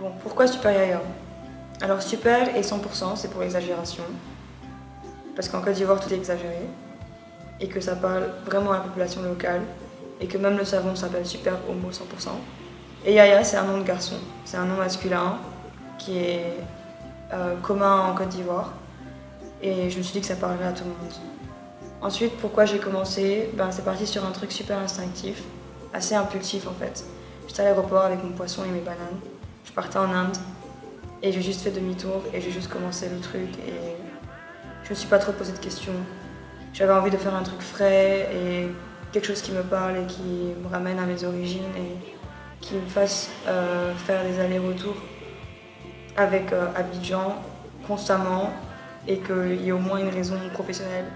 Bon, pourquoi Super Yaya Alors super et 100%, c'est pour l'exagération. Parce qu'en Côte d'Ivoire, tout est exagéré. Et que ça parle vraiment à la population locale. Et que même le savon s'appelle Super Homo 100%. Et Yaya, c'est un nom de garçon. C'est un nom masculin qui est euh, commun en Côte d'Ivoire. Et je me suis dit que ça parlerait à tout le monde. Ensuite, pourquoi j'ai commencé? Ben, C'est parti sur un truc super instinctif, assez impulsif en fait. J'étais à l'aéroport avec mon poisson et mes bananes. Je partais en Inde et j'ai juste fait demi-tour et j'ai juste commencé le truc et je me suis pas trop posé de questions. J'avais envie de faire un truc frais et quelque chose qui me parle et qui me ramène à mes origines et qui me fasse euh, faire des allers-retours avec euh, Abidjan constamment et qu'il y ait au moins une raison professionnelle